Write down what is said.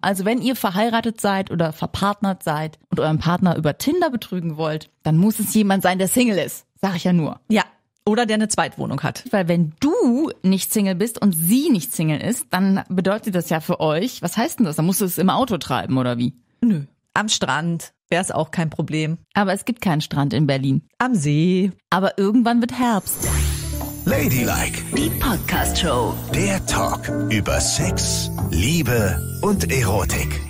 Also wenn ihr verheiratet seid oder verpartnert seid und euren Partner über Tinder betrügen wollt, dann muss es jemand sein, der Single ist. Sag ich ja nur. Ja. Oder der eine Zweitwohnung hat. Weil wenn du nicht Single bist und sie nicht Single ist, dann bedeutet das ja für euch, was heißt denn das? Dann musst du es im Auto treiben oder wie? Nö. Am Strand wäre es auch kein Problem. Aber es gibt keinen Strand in Berlin. Am See. Aber irgendwann wird Herbst. Ladylike, Die Podcast Show. der Talk über Sex, Liebe und Erotik.